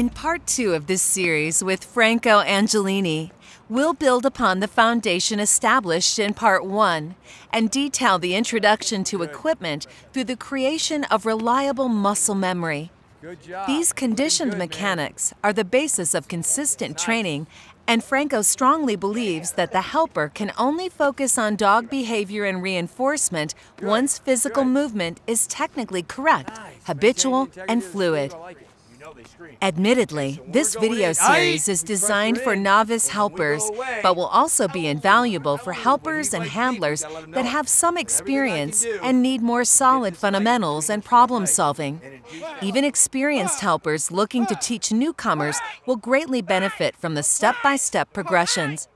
In part two of this series with Franco Angelini, we'll build upon the foundation established in part one and detail the introduction to equipment through the creation of reliable muscle memory. These conditioned mechanics are the basis of consistent training, and Franco strongly believes that the helper can only focus on dog behavior and reinforcement once physical movement is technically correct, habitual, and fluid. Admittedly, this video series is designed for novice helpers, but will also be invaluable for helpers and handlers that have some experience and need more solid fundamentals and problem solving. Even experienced helpers looking to teach newcomers will greatly benefit from the step by step progressions.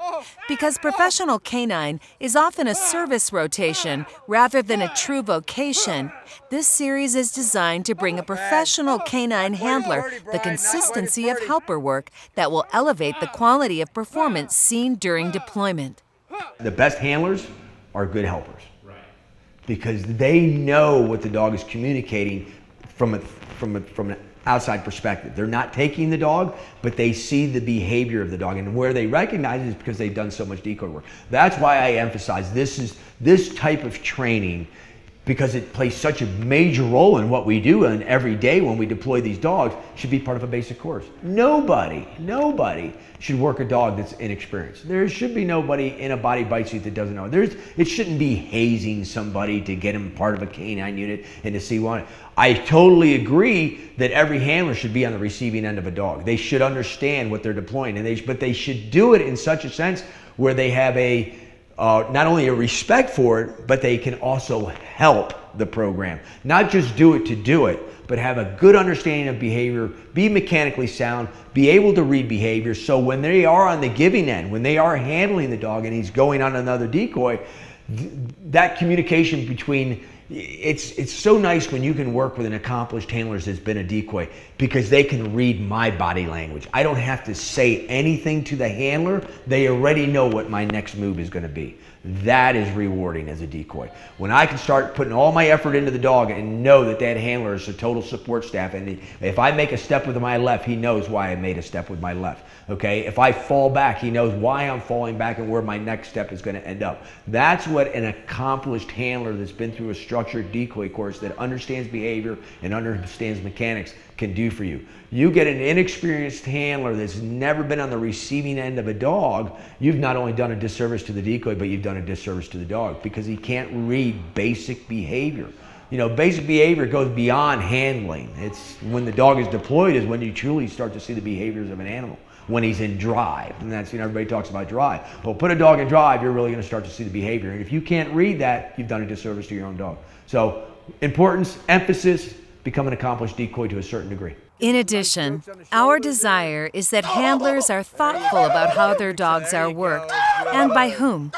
Because professional canine is often a service rotation rather than a true vocation, this series is designed to bring a professional canine handler the consistency of helper work that will elevate the quality of performance seen during deployment. The best handlers are good helpers because they know what the dog is communicating from a, from a, from an outside perspective. They're not taking the dog, but they see the behavior of the dog, and where they recognize it is because they've done so much decoy work. That's why I emphasize this is this type of training because it plays such a major role in what we do and every day when we deploy these dogs should be part of a basic course. Nobody, nobody should work a dog that's inexperienced. There should be nobody in a body bite suit that doesn't know. There's, it shouldn't be hazing somebody to get them part of a canine unit and to see one. I totally agree that every handler should be on the receiving end of a dog. They should understand what they're deploying, and they, but they should do it in such a sense where they have a uh, not only a respect for it, but they can also help the program. Not just do it to do it, but have a good understanding of behavior, be mechanically sound, be able to read behavior. So when they are on the giving end, when they are handling the dog and he's going on another decoy, th- that communication between it's it's so nice when you can work with an accomplished handler that's been a decoy because they can read my body language. I don't have to say anything to the handler. They already know what my next move is going to be. That is rewarding as a decoy. When I can start putting all my effort into the dog and know that that handler is a total support staff, and if I make a step with my left, he knows why I made a step with my left. Okay, if I fall back, he knows why I'm falling back and where my next step is going to end up. That's what an accomplished handler that's been through a structured decoy course that understands behavior and understands mechanics can do for you. You get an inexperienced handler that's never been on the receiving end of a dog, you've not only done a disservice to the decoy, but you've done a disservice to the dog because he can't read basic behavior. You know, basic behavior goes beyond handling. It's when the dog is deployed is when you truly start to see the behaviors of an animal when he's in drive. And that's, you know, everybody talks about drive. Well, put a dog in drive, you're really going to start to see the behavior. And if you can't read that, you've done a disservice to your own dog. So, importance, emphasis, become an accomplished decoy to a certain degree. In addition, our desire is that handlers are thoughtful about how their dogs are worked and by whom.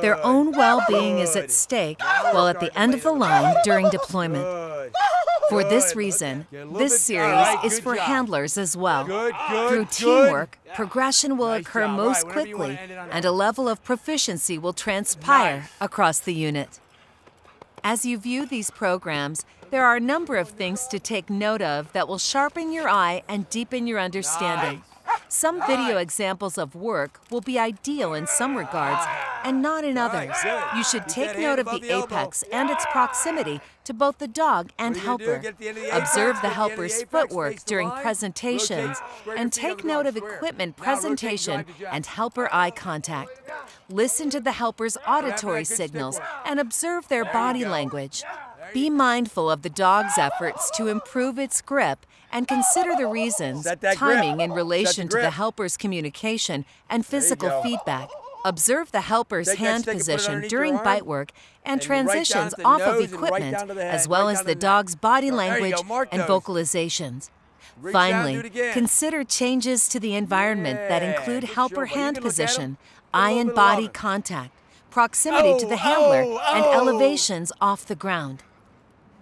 Their own well being is at stake while at the end of the line during deployment. For this reason, this series is for handlers as well. Through teamwork, progression will occur most quickly and a level of proficiency will transpire across the unit. As you view these programs, there are a number of things to take note of that will sharpen your eye and deepen your understanding. Some video examples of work will be ideal in some regards and not in others. You should take note of the apex and its proximity to both the dog and helper. Observe the helper's footwork during presentations and take note of equipment presentation and helper eye contact. Listen to the helper's auditory signals and observe their body language. Be mindful of the dog's efforts to improve its grip and consider the reasons, timing in relation to the helper's communication and physical feedback. Observe the helper's take hand position during bite work and, and transitions right off of equipment, as well right as the dog's body language and vocalizations. Reach Finally, consider changes to the environment yeah. that include helper hand position, eye and body contact, proximity oh, to the handler, oh, oh. and elevations off the ground.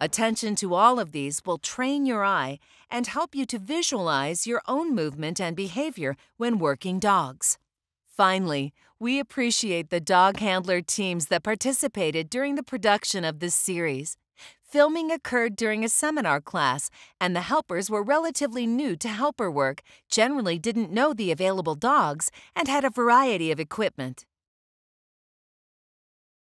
Attention to all of these will train your eye and help you to visualize your own movement and behavior when working dogs. Finally, we appreciate the dog handler teams that participated during the production of this series. Filming occurred during a seminar class, and the helpers were relatively new to helper work, generally didn't know the available dogs, and had a variety of equipment.